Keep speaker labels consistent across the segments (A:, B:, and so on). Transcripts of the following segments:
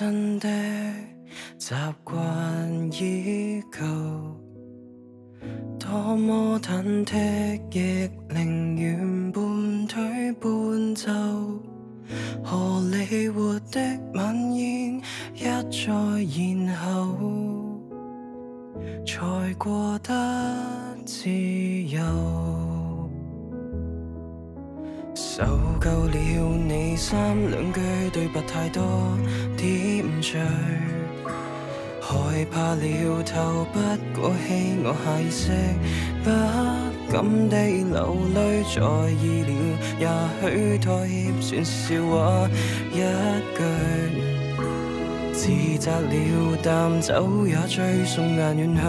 A: 真的习惯依旧多么忐忑亦宁愿半推半就荷理活的晚宴一再然后才过得自由。受够了你三两句对白太多，点缀。害怕了，透不过气，我下意识不敢地流泪，在意了，也许妥协算笑话一句。自责了，淡酒也醉送眼远去。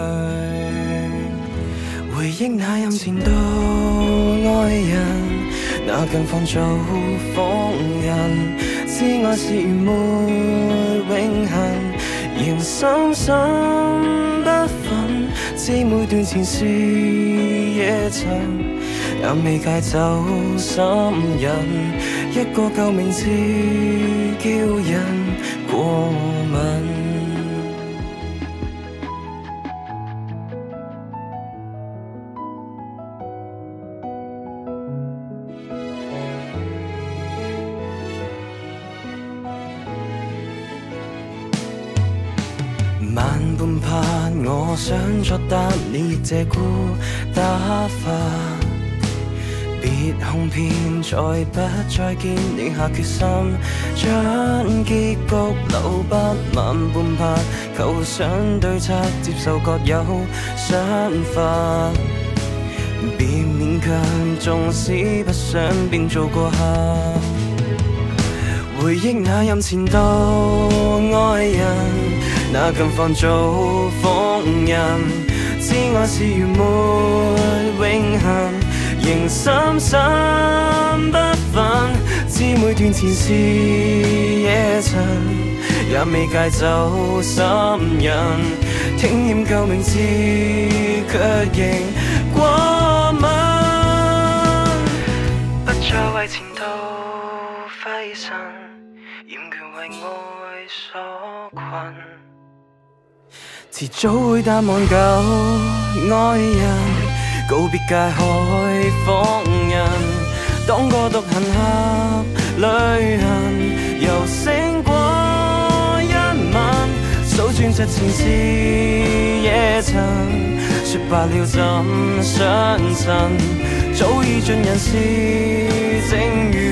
A: 回忆那任前度爱人，那近况做疯人，知爱是没永恒。仍深深不忿，知每段前事夜尘，也未戒走心瘾。一个旧名字半拍，我想作答了这孤打发。别哄骗，再不再见，你下决心将结局留不慢半拍，求想对策，接受各有想法。别勉强，纵使不想，变做过客。回忆那任前度人。那更放做疯人，知我是如没永恒，仍深深不忿。知每段前事夜尘，也未戒酒心人。听厌旧名字，却仍过敏。不再为前度费神，厌倦为爱所困。迟早会淡忘旧爱人，告别界海放人，当个独行侠旅行，游星过一晚，数转着前事夜尘，说白了怎相衬？早已尽人事，正如。